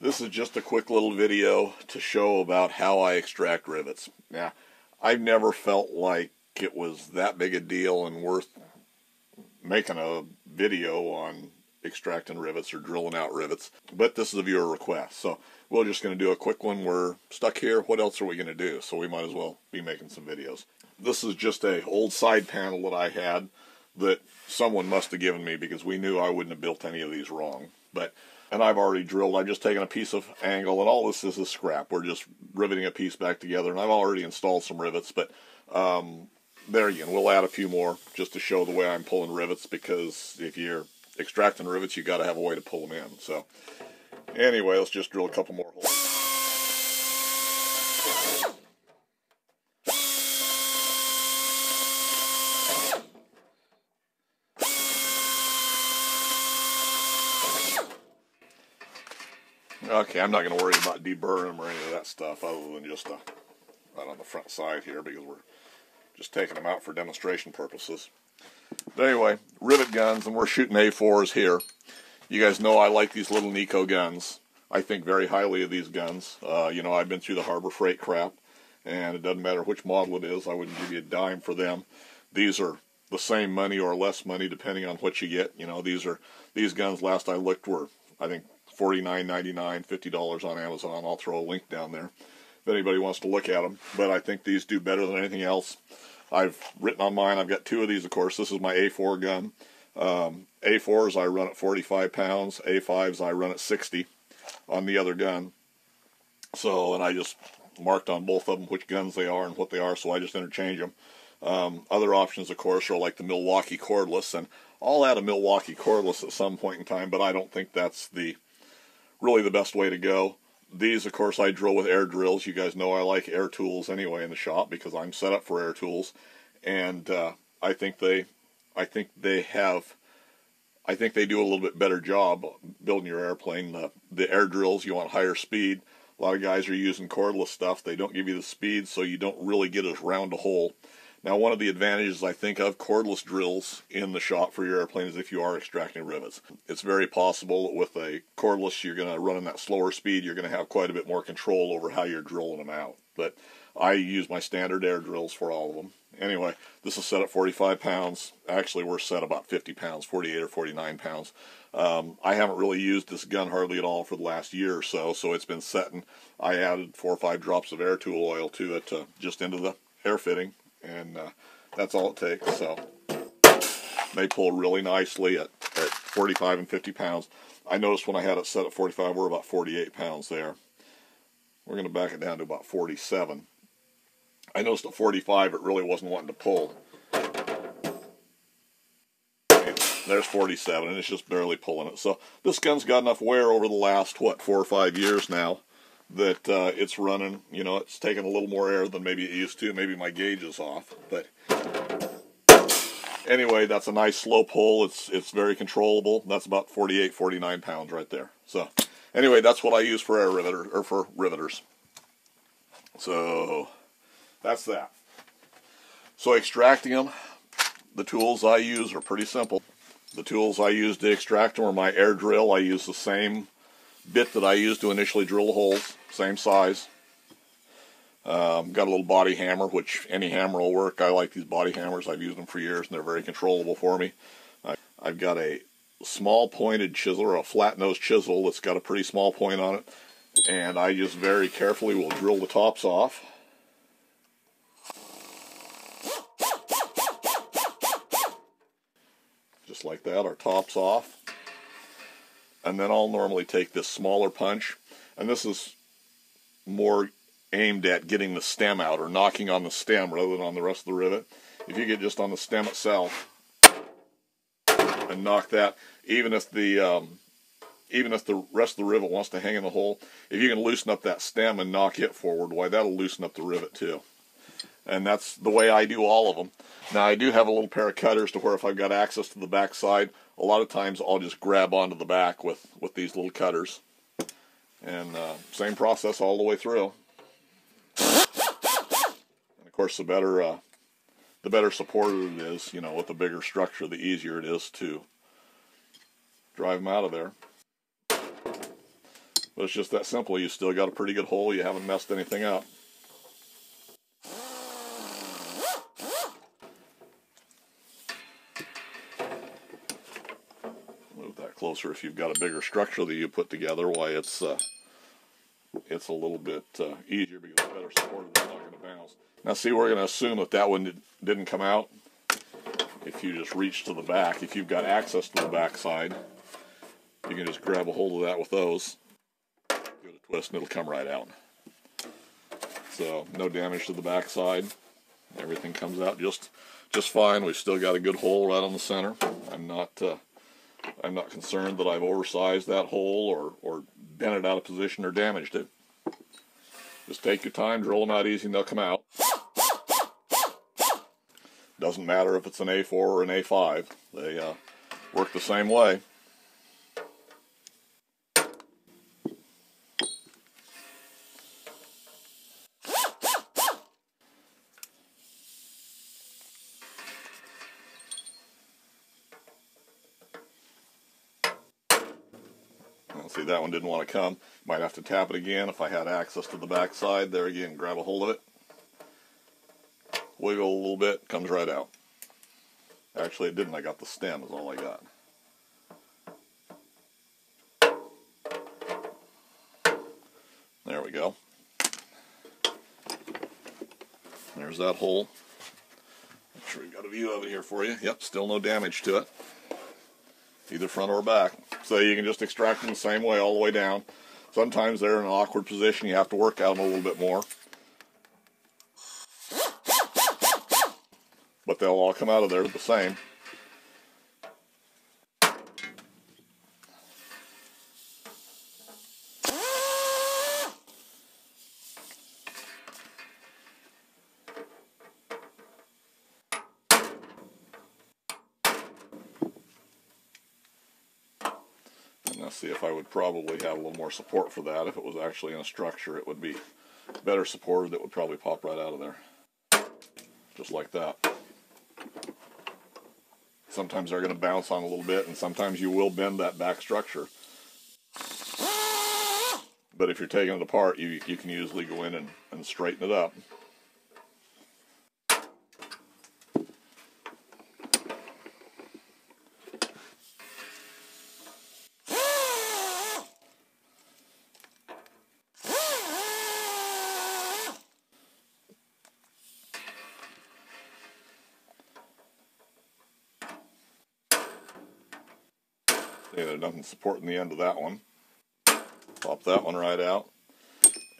This is just a quick little video to show about how I extract rivets. Now, I've never felt like it was that big a deal and worth making a video on extracting rivets or drilling out rivets, but this is a viewer request. So we're just going to do a quick one. We're stuck here. What else are we going to do? So we might as well be making some videos. This is just a old side panel that I had that someone must have given me because we knew I wouldn't have built any of these wrong. But and I've already drilled. I've just taken a piece of angle, and all this is a scrap. We're just riveting a piece back together, and I've already installed some rivets, but um, there again, we'll add a few more just to show the way I'm pulling rivets, because if you're extracting rivets, you got to have a way to pull them in. So anyway, let's just drill a couple more holes. Okay, I'm not going to worry about deburring them or any of that stuff other than just right on the front side here because we're just taking them out for demonstration purposes. But anyway, rivet guns, and we're shooting A4s here. You guys know I like these little Neiko guns. I think very highly of these guns. Uh, you know, I've been through the Harbor Freight crap, and it doesn't matter which model it is. I wouldn't give you a dime for them. These are the same money or less money depending on what you get. You know, these are these guns. Last I looked were I think $49.99, $50 on Amazon. I'll throw a link down there if anybody wants to look at them. But I think these do better than anything else. I've written on mine. I've got two of these, of course. This is my A4 gun. Um, A4s I run at 45 pounds. A5s I run at 60 on the other gun. So, and I just marked on both of them which guns they are and what they are, so I just interchange them. Um, other options, of course, are like the Milwaukee cordless, and I'll add a Milwaukee cordless at some point in time, but I don't think that's the really the best way to go. These, of course, I drill with air drills. You guys know I like air tools anyway in the shop because I'm set up for air tools, and uh, I think they, I think they have, I think they do a little bit better job building your airplane. The, the air drills, you want higher speed. A lot of guys are using cordless stuff. They don't give you the speed, so you don't really get as round a hole. Now, one of the advantages I think of cordless drills in the shop for your airplane is if you are extracting rivets. It's very possible with a cordless, you're going to run in that slower speed, you're going to have quite a bit more control over how you're drilling them out. But I use my standard air drills for all of them. Anyway, this is set at 45 pounds. Actually, we're set about 50 pounds, 48 or 49 pounds. Um, I haven't really used this gun hardly at all for the last year or so, so it's been setting. I added four or five drops of air tool oil to it, uh, just into the air fitting, and uh, that's all it takes. So they pull really nicely at, at 45 and 50 pounds. I noticed when I had it set at 45, we're about 48 pounds there. We're going to back it down to about 47. I noticed at 45 it really wasn't wanting to pull. There's 47, and it's just barely pulling it. So this gun's got enough wear over the last, what, four or five years now that uh, it's running. You know, it's taking a little more air than maybe it used to. Maybe my gauge is off, but anyway, that's a nice slow pull. It's it's very controllable. That's about 48, 49 pounds right there. So anyway, that's what I use for air riveter or for riveters. So that's that. So extracting them, the tools I use are pretty simple. The tools I use to extract them are my air drill. I use the same bit that I used to initially drill holes, same size. Um, got a little body hammer, which any hammer will work. I like these body hammers. I've used them for years, and they're very controllable for me. I've got a small pointed chisel, or a flat nose chisel that's got a pretty small point on it, and I just very carefully will drill the tops off. Just like that, our tops off and then I'll normally take this smaller punch, and this is more aimed at getting the stem out or knocking on the stem rather than on the rest of the rivet. If you get just on the stem itself and knock that, even if the um, even if the rest of the rivet wants to hang in the hole, if you can loosen up that stem and knock it forward, why that'll loosen up the rivet too. And that's the way I do all of them. Now I do have a little pair of cutters to where if I've got access to the back side, a lot of times I'll just grab onto the back with, with these little cutters. And uh, same process all the way through. And of course, the better uh, the better supported it is, you know, with the bigger structure, the easier it is to drive them out of there. But it's just that simple. You still got a pretty good hole. You haven't messed anything up. That closer if you've got a bigger structure that you put together. Why it's uh, it's a little bit uh, easier because it's better supported. It's not going to bounce. Now see, we're going to assume that that one didn't come out. If you just reach to the back, if you've got access to the back side, you can just grab a hold of that with those. Give it a twist and it'll come right out. So no damage to the back side. Everything comes out just just fine. We've still got a good hole right on the center. I'm not uh, I'm not concerned that I've oversized that hole or, or bent it out of position or damaged it. Just take your time, drill them out easy, and they'll come out. Doesn't matter if it's an A4 or an A5. They uh, work the same way. See that one didn't want to come. Might have to tap it again if I had access to the back side. There again, grab a hold of it. Wiggle a little bit, comes right out. Actually, it didn't. I got the stem is all I got. There we go. There's that hole. Make sure we've got a view of it here for you. Yep, still no damage to it. Either front or back. So you can just extract them the same way all the way down. Sometimes they're in an awkward position. You have to work out them a little bit more. But they'll all come out of there the same. Now see if I would probably have a little more support for that. If it was actually in a structure, it would be better supported. It would probably pop right out of there. Just like that. Sometimes they're going to bounce on a little bit, and sometimes you will bend that back structure. But if you're taking it apart, you, you can usually go in and, and straighten it up. See, there's nothing supporting the end of that one. Pop that one right out.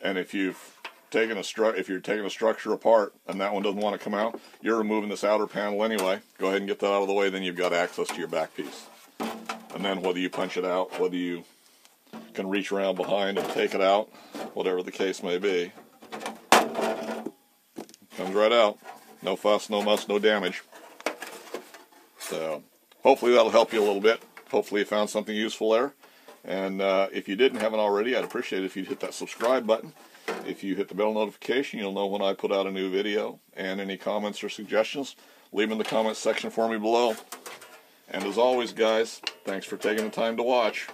And if you've taken a if you're taking a structure apart and that one doesn't want to come out, you're removing this outer panel anyway. Go ahead and get that out of the way, then you've got access to your back piece. And then whether you punch it out, whether you can reach around behind and take it out, whatever the case may be, comes right out. No fuss, no muss, no damage. So hopefully that'll help you a little bit hopefully you found something useful there. And uh, if you didn't haven't already, I'd appreciate it if you'd hit that subscribe button. If you hit the bell notification, you'll know when I put out a new video. And any comments or suggestions, leave in the comments section for me below. And as always, guys, thanks for taking the time to watch.